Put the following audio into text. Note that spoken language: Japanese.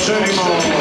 Cenimo.